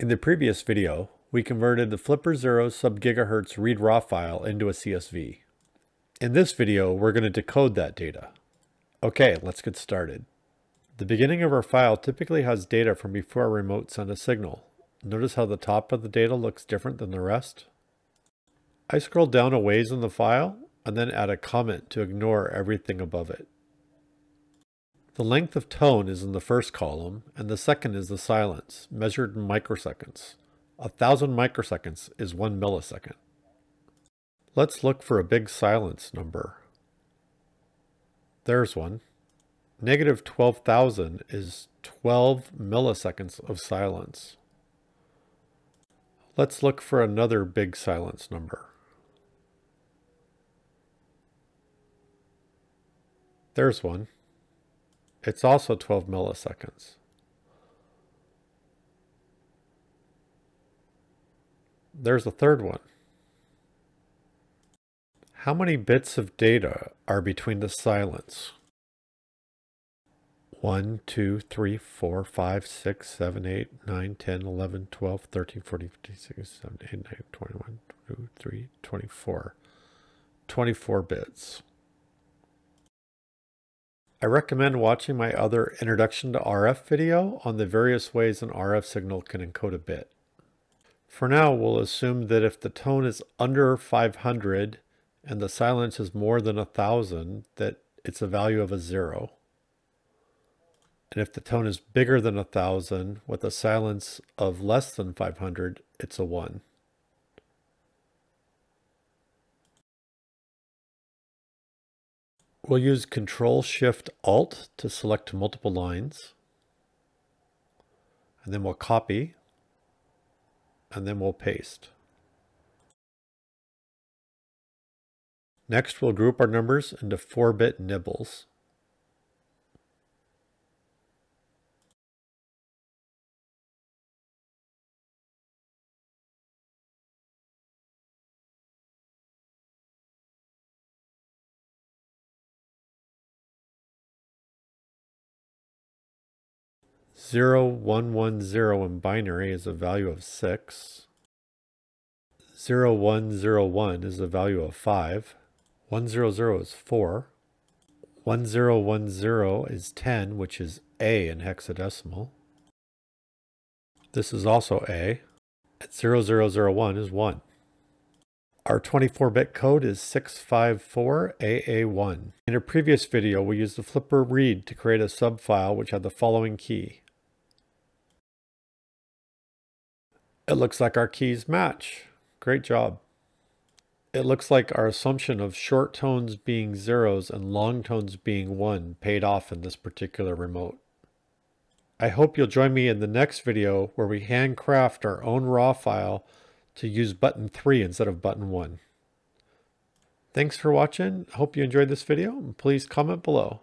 In the previous video, we converted the Flipper Zero sub-gigahertz read raw file into a CSV. In this video, we're going to decode that data. Okay, let's get started. The beginning of our file typically has data from before our remote sent a signal. Notice how the top of the data looks different than the rest? I scroll down a ways in the file and then add a comment to ignore everything above it. The length of tone is in the first column, and the second is the silence, measured in microseconds. A thousand microseconds is one millisecond. Let's look for a big silence number. There's one. Negative 12,000 is 12 milliseconds of silence. Let's look for another big silence number. There's one. It's also 12 milliseconds. There's a third one. How many bits of data are between the silence? 1, 2, 3, 4, 5, 6, 7, 8, 9, 10, 11, 12, 13, 14, 15, 16, 17, 18, 19, 21, 22, 23, 24. 24 bits. I recommend watching my other Introduction to RF video on the various ways an RF signal can encode a bit. For now, we'll assume that if the tone is under 500 and the silence is more than 1000, that it's a value of a zero. And if the tone is bigger than 1000 with a silence of less than 500, it's a 1. We'll use Control Shift Alt to select multiple lines. And then we'll copy. And then we'll paste. Next, we'll group our numbers into 4-bit nibbles. Zero one one zero in binary is a value of 6. 0101 is a value of 5. 100 is 4. 1010 is 10, which is A in hexadecimal. This is A. A. At 0001 is 1. Our 24-bit code is 654AA1. In a previous video, we used the flipper read to create a subfile which had the following key. It looks like our keys match. Great job. It looks like our assumption of short tones being zeros and long tones being one paid off in this particular remote. I hope you'll join me in the next video where we handcraft our own raw file to use button 3 instead of button 1. Thanks for watching. Hope you enjoyed this video. Please comment below.